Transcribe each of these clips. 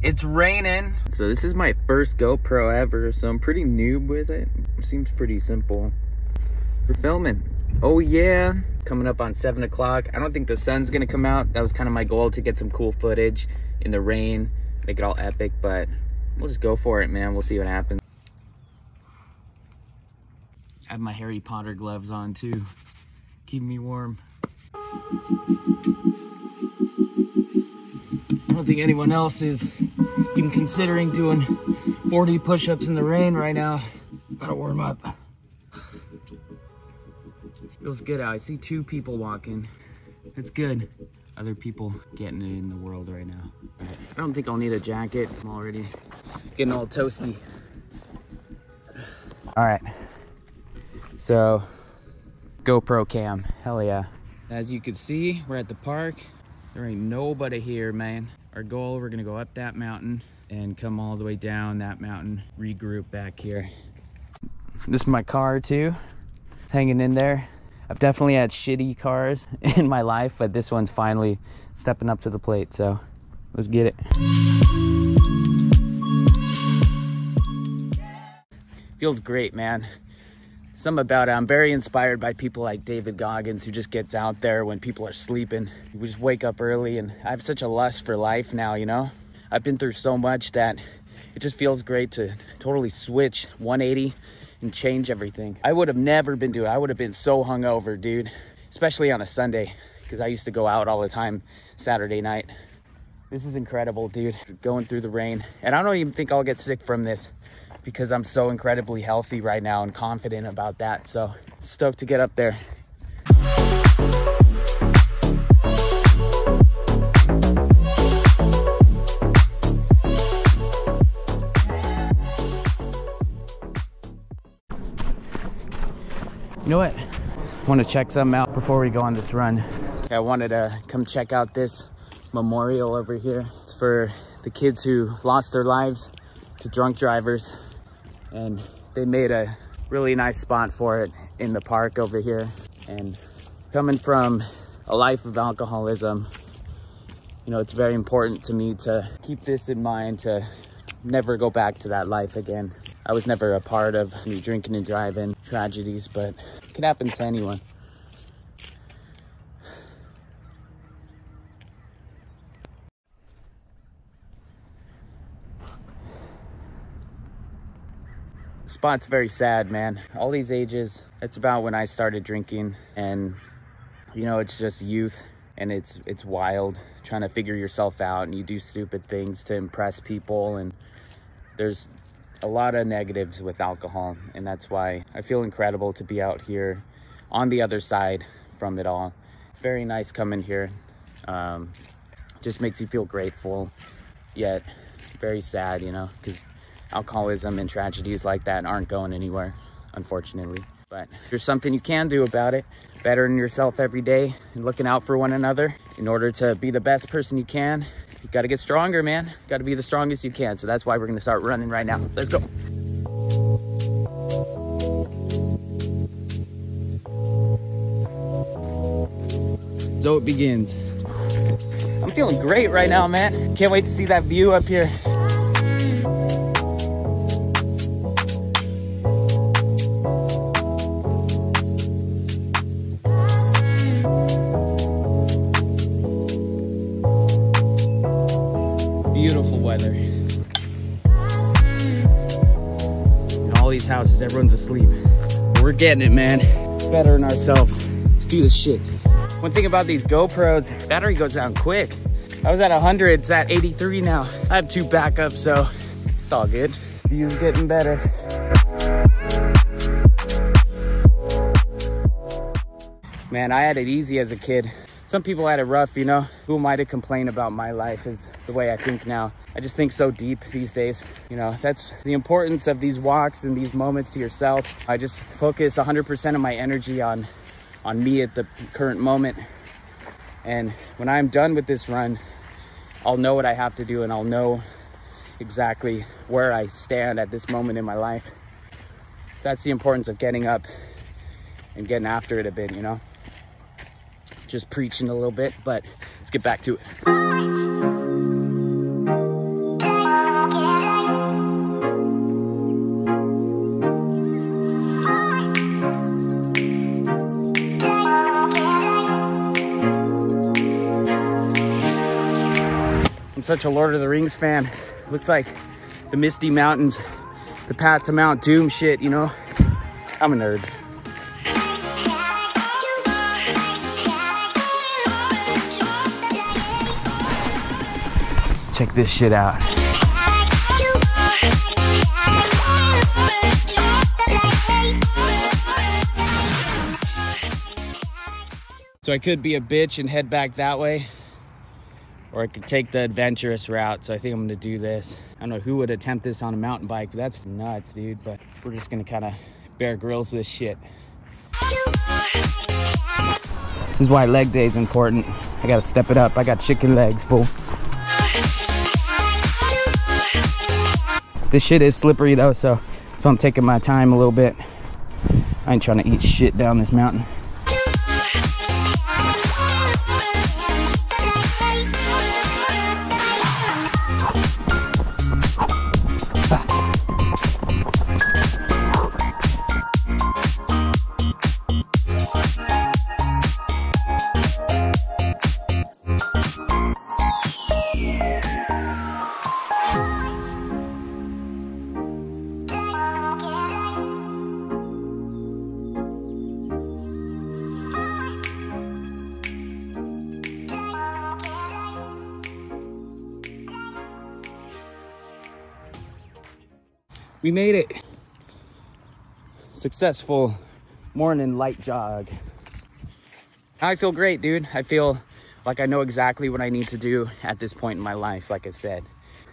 It's raining. So this is my first GoPro ever, so I'm pretty noob with it. seems pretty simple. For filming. Oh yeah, coming up on seven o'clock. I don't think the sun's gonna come out. That was kind of my goal to get some cool footage in the rain, make it all epic, but we'll just go for it, man. We'll see what happens. I have my Harry Potter gloves on too, Keep me warm. I don't think anyone else is even considering doing 40 push-ups in the rain right now. Gotta warm up. Feels good out. I see two people walking. It's good. Other people getting it in the world right now. I don't think I'll need a jacket. I'm already getting all toasty. All right. So, GoPro cam. Hell yeah. As you can see, we're at the park. There ain't nobody here, man. Our goal, we're gonna go up that mountain and come all the way down that mountain, regroup back here. This is my car too. It's hanging in there. I've definitely had shitty cars in my life, but this one's finally stepping up to the plate. So let's get it. Feels great, man. Something about it. I'm very inspired by people like David Goggins who just gets out there when people are sleeping. We just wake up early and I have such a lust for life now, you know? I've been through so much that it just feels great to totally switch 180 and change everything. I would have never been doing I would have been so hungover, dude, especially on a Sunday because I used to go out all the time Saturday night. This is incredible, dude. Going through the rain. And I don't even think I'll get sick from this because I'm so incredibly healthy right now and confident about that. So stoked to get up there. You know what? I want to check something out before we go on this run. I wanted to come check out this memorial over here. It's for the kids who lost their lives to drunk drivers. And they made a really nice spot for it in the park over here. And coming from a life of alcoholism, you know, it's very important to me to keep this in mind to never go back to that life again. I was never a part of any drinking and driving tragedies, but it can happen to anyone. Spot's very sad, man. All these ages, it's about when I started drinking and you know, it's just youth and it's it's wild trying to figure yourself out and you do stupid things to impress people and there's a lot of negatives with alcohol and that's why I feel incredible to be out here on the other side from it all. It's very nice coming here. Um, just makes you feel grateful yet very sad, you know, because alcoholism and tragedies like that aren't going anywhere, unfortunately. But there's something you can do about it. Bettering yourself every day and looking out for one another in order to be the best person you can. You gotta get stronger, man. You gotta be the strongest you can. So that's why we're gonna start running right now. Let's go. So it begins. I'm feeling great right now, man. Can't wait to see that view up here. Houses, everyone's asleep. We're getting it, man. Bettering ourselves. Let's do this shit. One thing about these GoPros, battery goes down quick. I was at 100, it's at 83 now. I have two backups, so it's all good. View's getting better. Man, I had it easy as a kid. Some people had it rough, you know? Who am I to complain about my life is the way I think now. I just think so deep these days. You know, that's the importance of these walks and these moments to yourself. I just focus 100% of my energy on, on me at the current moment. And when I'm done with this run, I'll know what I have to do and I'll know exactly where I stand at this moment in my life. So that's the importance of getting up and getting after it a bit, you know? just preaching a little bit, but let's get back to it. I'm such a Lord of the Rings fan. Looks like the Misty Mountains, the path to Mount Doom shit, you know? I'm a nerd. Check this shit out. So I could be a bitch and head back that way, or I could take the adventurous route. So I think I'm gonna do this. I don't know who would attempt this on a mountain bike, but that's nuts, dude. But we're just gonna kind of Bear Grylls this shit. This is why leg day is important. I gotta step it up. I got chicken legs, fool. This shit is slippery though, so, so I'm taking my time a little bit. I ain't trying to eat shit down this mountain. We made it. Successful morning light jog. I feel great, dude. I feel like I know exactly what I need to do at this point in my life, like I said.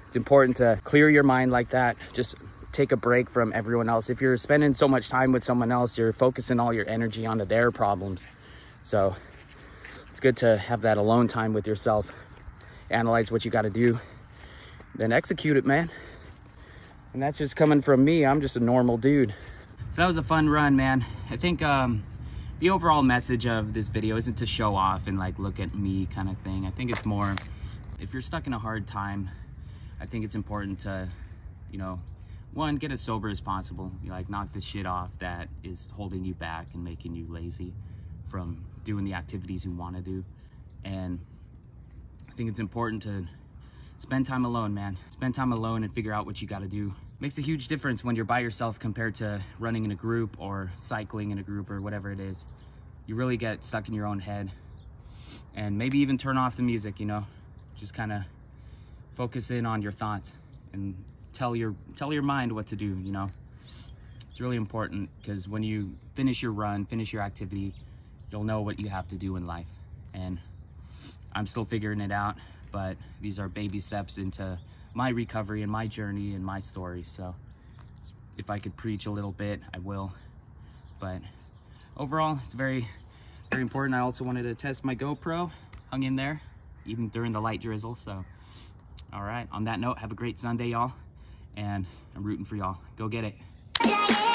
It's important to clear your mind like that. Just take a break from everyone else. If you're spending so much time with someone else, you're focusing all your energy onto their problems. So it's good to have that alone time with yourself. Analyze what you got to do, then execute it, man. And that's just coming from me. I'm just a normal dude. So that was a fun run, man. I think um, the overall message of this video isn't to show off and like look at me kind of thing. I think it's more, if you're stuck in a hard time, I think it's important to, you know, one, get as sober as possible. You like knock the shit off that is holding you back and making you lazy from doing the activities you want to do. And I think it's important to spend time alone, man. Spend time alone and figure out what you got to do makes a huge difference when you're by yourself compared to running in a group or cycling in a group or whatever it is. You really get stuck in your own head and maybe even turn off the music, you know, just kind of focus in on your thoughts and tell your tell your mind what to do, you know. It's really important because when you finish your run, finish your activity, you'll know what you have to do in life. And I'm still figuring it out, but these are baby steps into my recovery and my journey and my story. So if I could preach a little bit, I will. But overall, it's very, very important. I also wanted to test my GoPro, hung in there, even during the light drizzle. So, all right, on that note, have a great Sunday, y'all. And I'm rooting for y'all. Go get it. Yeah, yeah,